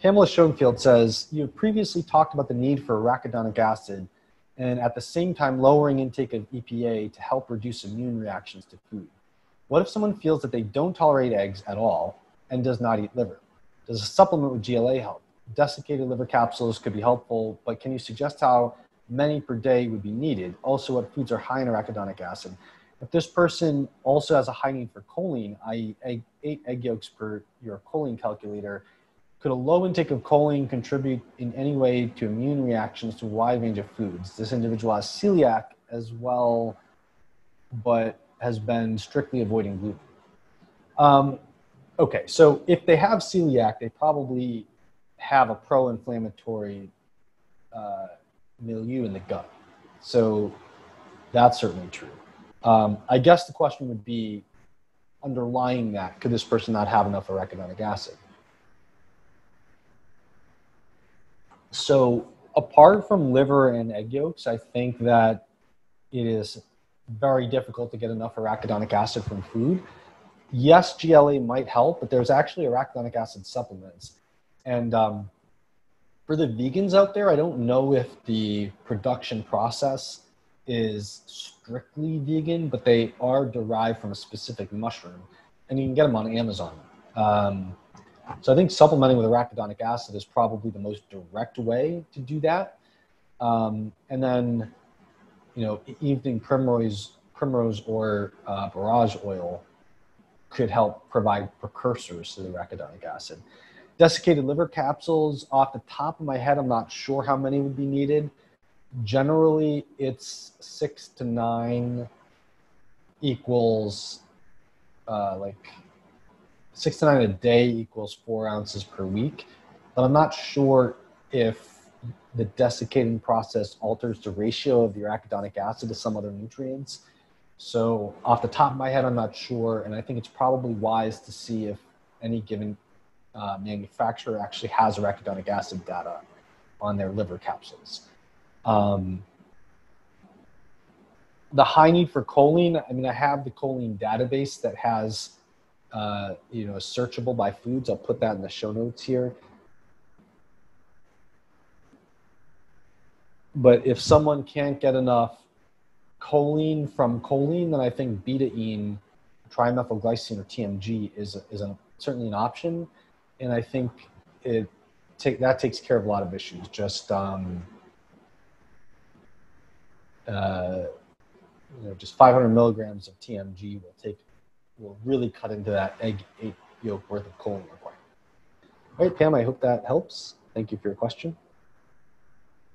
Pamela Schoenfeld says, you have previously talked about the need for arachidonic acid and at the same time lowering intake of EPA to help reduce immune reactions to food. What if someone feels that they don't tolerate eggs at all and does not eat liver? Does a supplement with GLA help? Desiccated liver capsules could be helpful, but can you suggest how many per day would be needed? Also, what foods are high in arachidonic acid? If this person also has a high need for choline, i.e., eight egg yolks per your choline calculator, could a low intake of choline contribute in any way to immune reactions to a wide range of foods? This individual has celiac as well, but has been strictly avoiding gluten. Um, okay, so if they have celiac, they probably have a pro-inflammatory uh, milieu in the gut. So that's certainly true. Um, I guess the question would be underlying that, could this person not have enough arachidonic acid? So apart from liver and egg yolks, I think that it is very difficult to get enough arachidonic acid from food. Yes, GLA might help, but there's actually arachidonic acid supplements. And um, for the vegans out there, I don't know if the production process is strictly vegan, but they are derived from a specific mushroom, and you can get them on Amazon. Um, so I think supplementing with arachidonic acid is probably the most direct way to do that. Um, and then, you know, evening primrose, primrose or uh, borage oil could help provide precursors to the arachidonic acid. Desiccated liver capsules, off the top of my head, I'm not sure how many would be needed. Generally, it's six to nine equals uh, like six to nine a day equals four ounces per week. But I'm not sure if the desiccating process alters the ratio of the arachidonic acid to some other nutrients. So off the top of my head, I'm not sure. And I think it's probably wise to see if any given uh, manufacturer actually has arachidonic acid data on their liver capsules. Um, the high need for choline, I mean, I have the choline database that has uh, you know, searchable by foods. I'll put that in the show notes here. But if someone can't get enough choline from choline, then I think betaine, trimethylglycine or TMG is, is a, certainly an option. And I think it take, that takes care of a lot of issues. Just, um, uh, you know, just 500 milligrams of TMG will take will really cut into that egg yolk worth of choline requirement. All right, Pam, I hope that helps. Thank you for your question.